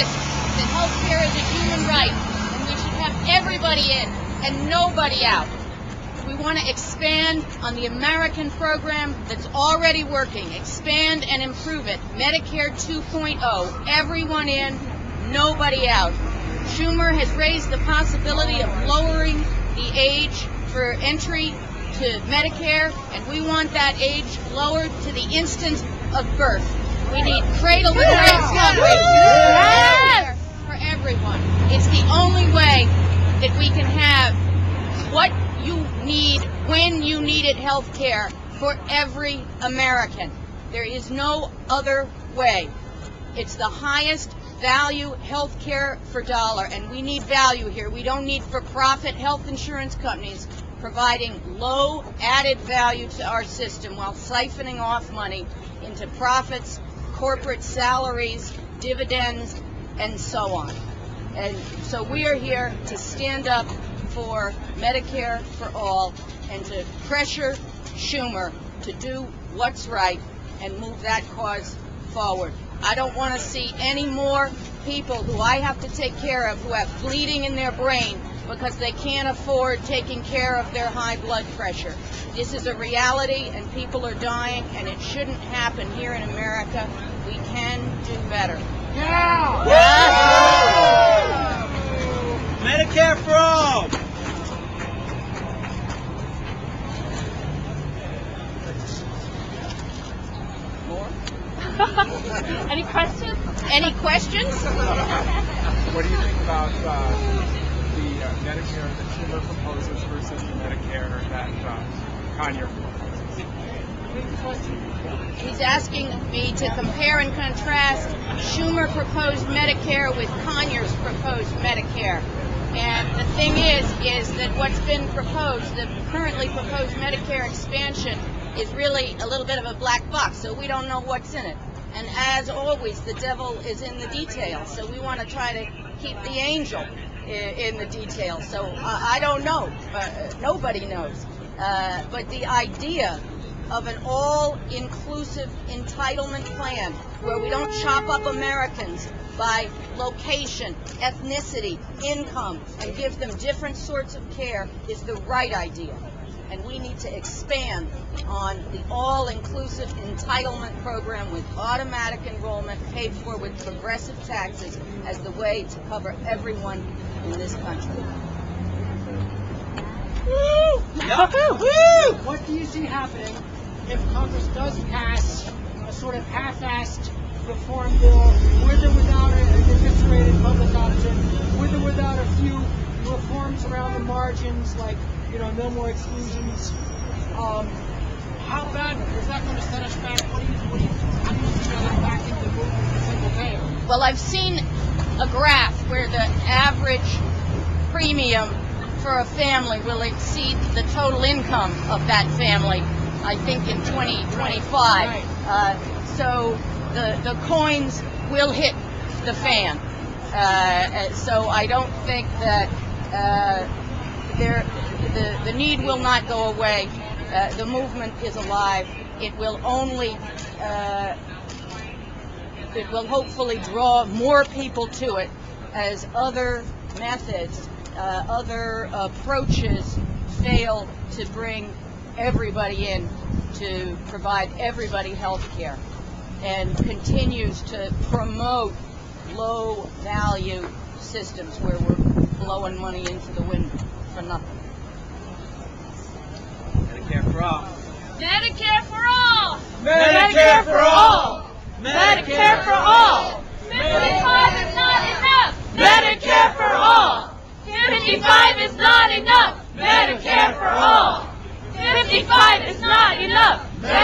that health care is a human right and we should have everybody in and nobody out. We want to expand on the American program that's already working. Expand and improve it. Medicare 2.0. Everyone in, nobody out. Schumer has raised the possibility of lowering the age for entry to Medicare, and we want that age lowered to the instant of birth. We need cradle to grave coverage for everyone. It's the only way that we can have what you need when you need it health care for every American. There is no other way. It's the highest value health care for dollar, and we need value here. We don't need for profit health insurance companies providing low added value to our system while siphoning off money into profits, corporate salaries, dividends, and so on. And so we are here to stand up for Medicare for all and to pressure Schumer to do what's right and move that cause forward. I don't want to see any more people who I have to take care of who have bleeding in their brain because they can't afford taking care of their high blood pressure. This is a reality and people are dying and it shouldn't happen here in America. We can do better. Yeah! Medicare for all. Any questions? Any questions? What do you think about uh, the uh, Medicare that Schumer proposes versus the Medicare that uh, Conyers proposes? He's asking me to compare and contrast Schumer proposed Medicare with Conyers proposed Medicare. And the thing is, is that what's been proposed, the currently proposed Medicare expansion, is really a little bit of a black box, so we don't know what's in it. And as always, the devil is in the details, so we want to try to keep the angel in the details. So uh, I don't know. Nobody knows. Uh, but the idea of an all-inclusive entitlement plan where we don't chop up Americans by location, ethnicity, income, and give them different sorts of care is the right idea. And we need to expand on the all-inclusive entitlement program with automatic enrollment paid for with progressive taxes as the way to cover everyone in this country. What do you see happening if Congress does pass a sort of half-assed reform bill with or without an administrative public option, with or without a few reforms around the margins, like, you know, no more exclusions? Um, how bad is that going to set us back? What do you, what do you, how do you see that impacting the movement single payer? Well, I've seen a graph where the average premium for a family will exceed the total income of that family, I think in 2025. Right. Uh, so the, the coins will hit the fan. Uh, so I don't think that uh, there, the, the need will not go away. Uh, the movement is alive. It will only uh, it will hopefully draw more people to it as other methods, uh, other approaches fail to bring everybody in to provide everybody health care and continues to promote low value systems where we're blowing money into the wind for nothing. Medicare for all. Medicare for all! Medicare for all. Medicare for all! 55 is not enough! Medicare for all! 55 is not enough! Medicare for all! 55 is not enough! Medicare